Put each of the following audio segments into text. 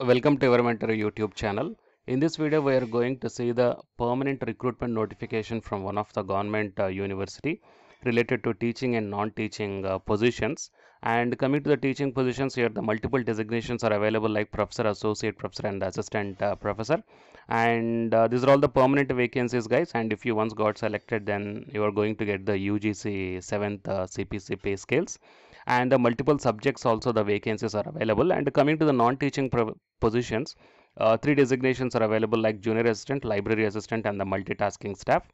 Welcome to our mentor YouTube channel. In this video, we are going to see the permanent recruitment notification from one of the government uh, university related to teaching and non-teaching uh, positions. And coming to the teaching positions here, the multiple designations are available like professor, associate professor, and assistant uh, professor. And uh, these are all the permanent vacancies, guys. And if you once got selected, then you are going to get the UGC 7th uh, CPC pay scales and the multiple subjects also the vacancies are available and coming to the non-teaching positions uh, three designations are available like junior assistant library assistant and the multitasking staff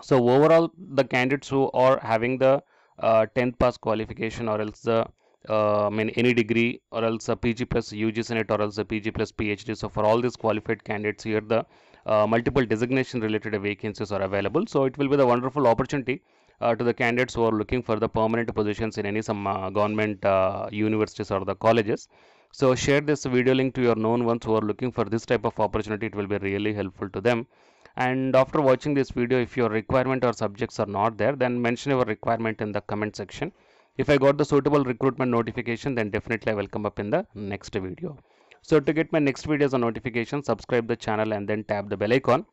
so overall the candidates who are having the uh, 10th pass qualification or else the uh, I mean any degree or else a PG plus UGC NET or else a PG plus PhD. So for all these qualified candidates here, the uh, multiple designation related vacancies are available. So it will be the wonderful opportunity uh, to the candidates who are looking for the permanent positions in any some uh, government uh, universities or the colleges. So share this video link to your known ones who are looking for this type of opportunity. It will be really helpful to them. And after watching this video, if your requirement or subjects are not there, then mention your requirement in the comment section. If I got the suitable recruitment notification, then definitely I will come up in the next video. So to get my next videos or notification, subscribe the channel and then tap the bell icon.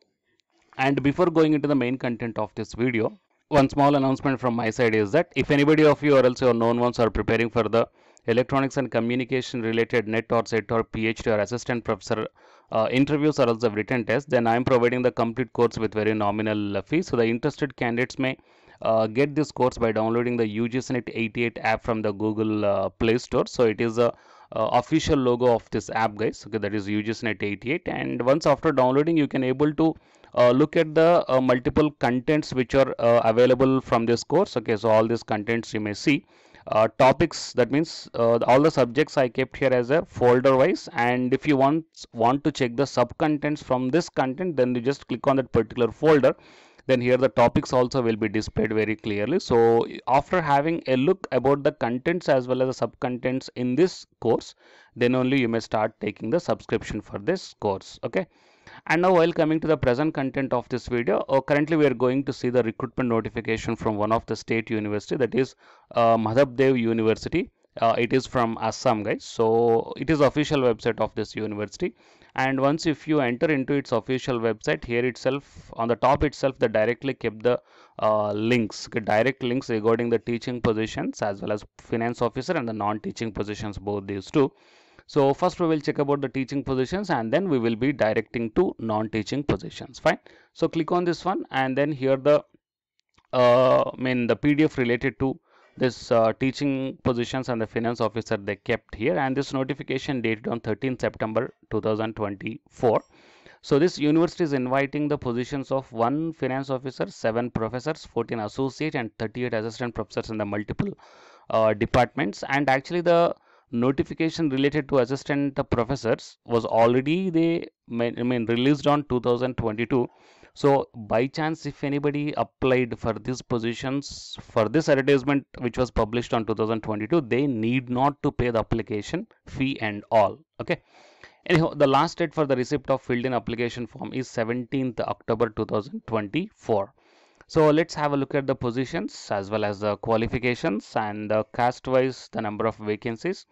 And before going into the main content of this video, one small announcement from my side is that if anybody of you or else your known ones are preparing for the electronics and communication related net or set or phd or assistant professor uh, interviews or else the written test then i am providing the complete course with very nominal fee so the interested candidates may uh, get this course by downloading the UGC NET 88 app from the Google uh, Play Store. So it is a uh, official logo of this app, guys. Okay, that is UGC NET 88 And once after downloading, you can able to uh, look at the uh, multiple contents which are uh, available from this course. Okay so all these contents you may see. Uh, topics that means uh, all the subjects i kept here as a folder wise. And if you want want to check the sub contents from this content then you just click on that particular folder. Then here the topics also will be displayed very clearly. So after having a look about the contents as well as the sub contents in this course then only you may start taking the subscription for this course. Okay and now while coming to the present content of this video uh, currently we are going to see the recruitment notification from one of the state university that is uh, Madhabdev University. Uh, it is from Assam guys. So it is official website of this university. And once if you enter into its official website here itself on the top itself they directly kept the uh, links direct links regarding the teaching positions as well as finance officer and the non-teaching positions both these two so first we will check about the teaching positions and then we will be directing to non-teaching positions. Fine. So click on this one and then here the uh, I mean the PDF related to this uh, teaching positions and the finance officer they kept here and this notification dated on 13 September 2024. So this university is inviting the positions of one finance officer, seven professors, 14 associate and 38 assistant professors in the multiple uh, departments and actually the notification related to assistant professors was already they I mean released on 2022 so by chance if anybody applied for these positions for this advertisement which was published on 2022 they need not to pay the application fee and all okay? Anyhow the last date for the receipt of filled in application form is 17th october 2024 so let's have a look at the positions as well as the qualifications and the caste wise the number of vacancies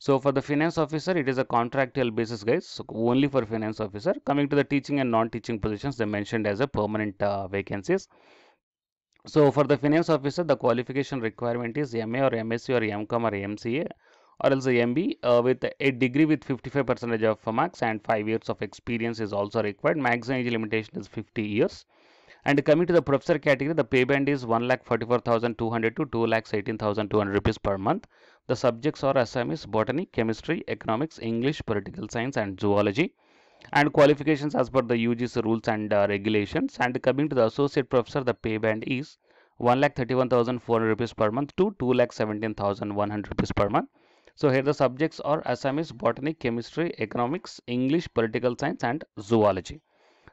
so for the finance officer, it is a contractual basis, guys. So only for finance officer. Coming to the teaching and non-teaching positions, they mentioned as a permanent uh, vacancies. So for the finance officer, the qualification requirement is MA or MSc or MCOM or MCA or else a MB uh, with a degree with 55 percentage of marks and 5 years of experience is also required. Maximum age limitation is 50 years. And coming to the professor category, the pay band is 1,44,200 to 2,18,200 rupees per month. The subjects are Assamese, botany, chemistry, economics, English, political science and zoology. And qualifications as per the UGC rules and uh, regulations. And coming to the associate professor, the pay band is 1,31,400 rupees per month to 2,17,100 rupees per month. So here the subjects are Assamese, botany, chemistry, economics, English, political science and zoology.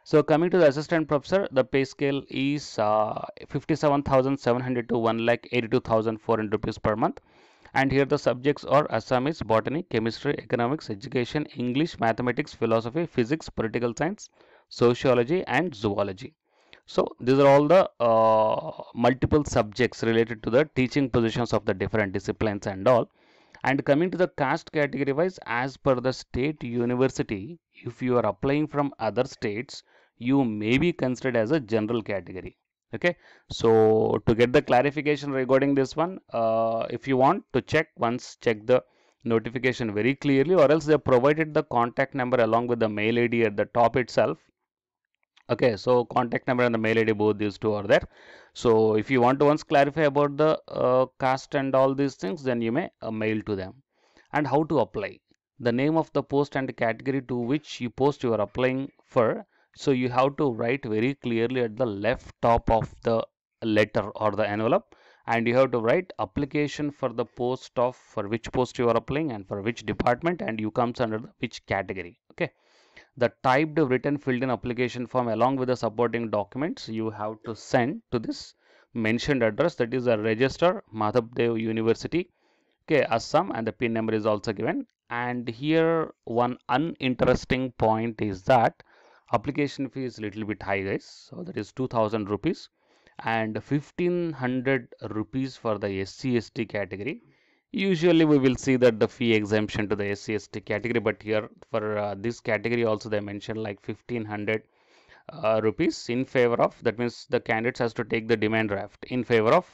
So coming to the assistant professor, the pay scale is uh, 57,700 to 1,82,400 rupees per month. And here the subjects are Assamese, botany, chemistry, economics, education, English, mathematics, philosophy, physics, political science, sociology and zoology. So these are all the uh, multiple subjects related to the teaching positions of the different disciplines and all and coming to the caste category wise as per the state university if you are applying from other states you may be considered as a general category. Okay? So to get the clarification regarding this one uh, if you want to check once check the notification very clearly or else they provided the contact number along with the mail id at the top itself okay so contact number and the mail id both these two are there. So if you want to once clarify about the uh, caste and all these things then you may uh, mail to them. And how to apply? The name of the post and the category to which you post you are applying for. So you have to write very clearly at the left top of the letter or the envelope. And you have to write application for the post of for which post you are applying and for which department and you comes under which category. Okay the typed written filled in application form along with the supporting documents you have to send to this mentioned address that is a register Madhabdev University okay Assam and the pin number is also given. And here one uninteresting point is that application fee is little bit high guys. So that is 2000 rupees and 1500 rupees for the SC ST category usually we will see that the fee exemption to the SCST category but here for uh, this category also they mentioned like 1500 uh, rupees in favor of that means the candidates has to take the demand draft in favor of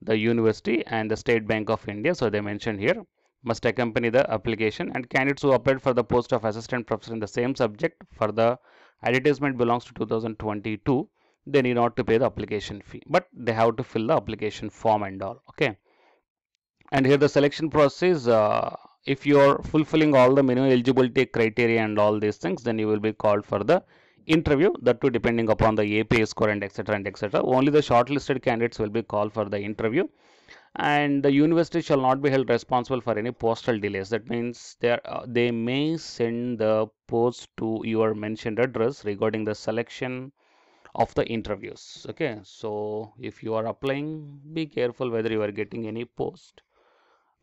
the university and the state bank of india. So they mentioned here must accompany the application and candidates who applied for the post of assistant professor in the same subject for the advertisement belongs to 2022 they need not to pay the application fee but they have to fill the application form and all okay and here the selection process uh, if you are fulfilling all the minimum eligibility criteria and all these things then you will be called for the interview. That too depending upon the APA score and etc and etc only the shortlisted candidates will be called for the interview. And the university shall not be held responsible for any postal delays. That means uh, they may send the post to your mentioned address regarding the selection of the interviews. Okay? So if you are applying be careful whether you are getting any post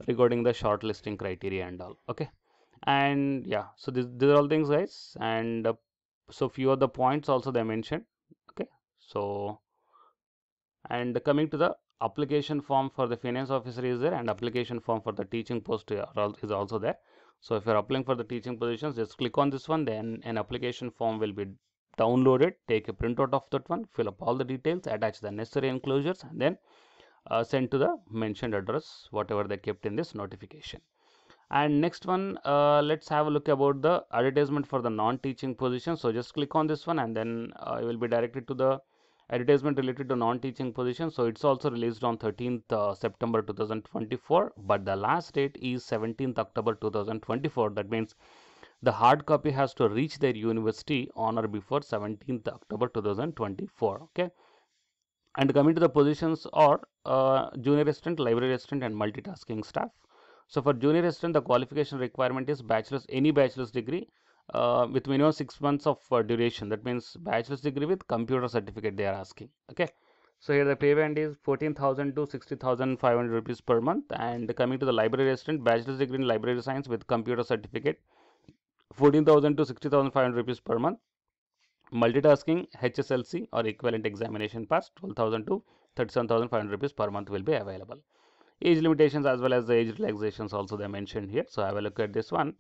regarding the shortlisting criteria and all okay? And yeah so this, these are all things guys and uh, so few of the points also they mentioned okay? So and coming to the application form for the finance officer is there and application form for the teaching post is also there. So if you're applying for the teaching positions just click on this one then an application form will be downloaded. Take a printout of that one fill up all the details attach the necessary enclosures and then uh, sent to the mentioned address whatever they kept in this notification. And next one uh, let's have a look about the advertisement for the non-teaching position. So just click on this one and then uh, you will be directed to the advertisement related to non-teaching position. So it's also released on 13th uh, september 2024 but the last date is 17th october 2024 that means the hard copy has to reach their university on or before 17th october 2024 okay? And coming to the positions are uh, junior assistant, library assistant and multitasking staff. So for junior assistant, the qualification requirement is bachelor's, any bachelor's degree uh, with minimum six months of uh, duration. That means bachelor's degree with computer certificate they are asking. Okay. So here the pay band is 14,000 to 60,500 rupees per month. And coming to the library assistant, bachelor's degree in library science with computer certificate, 14,000 to 60,500 rupees per month multitasking HSLC or equivalent examination pass 12,000 to 37,500 rupees per month will be available. Age limitations as well as the age relaxations also they mentioned here. So have a look at this one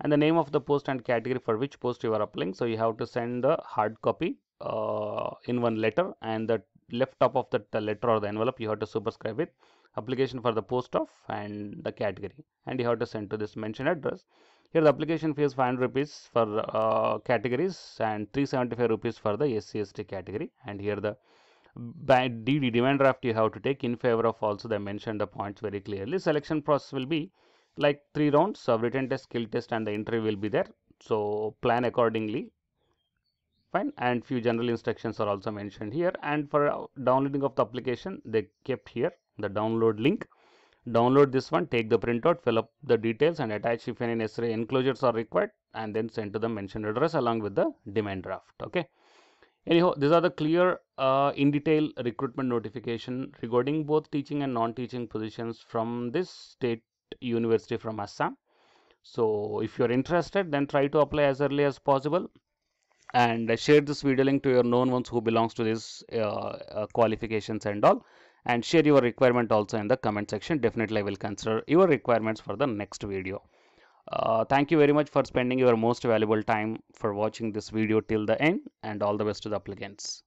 and the name of the post and category for which post you are applying. So you have to send the hard copy uh, in one letter and the left top of the letter or the envelope you have to superscribe with application for the post of and the category and you have to send to this mentioned address here the application fee is 500 rupees for uh, categories and 375 rupees for the SCST category and here the by DD demand draft you have to take in favor of also they mentioned the points very clearly. Selection process will be like three rounds so written test, skill test and the interview will be there. So plan accordingly. Fine. And few general instructions are also mentioned here. And for downloading of the application they kept here the download link. Download this one take the printout fill up the details and attach if any necessary enclosures are required and then send to the mentioned address along with the demand draft. Okay anyhow these are the clear uh, in detail recruitment notification regarding both teaching and non-teaching positions from this state university from assam. So if you're interested then try to apply as early as possible and share this video link to your known ones who belongs to these uh, uh, qualifications and all and share your requirement also in the comment section. Definitely i will consider your requirements for the next video uh, thank you very much for spending your most valuable time for watching this video till the end and all the best to the applicants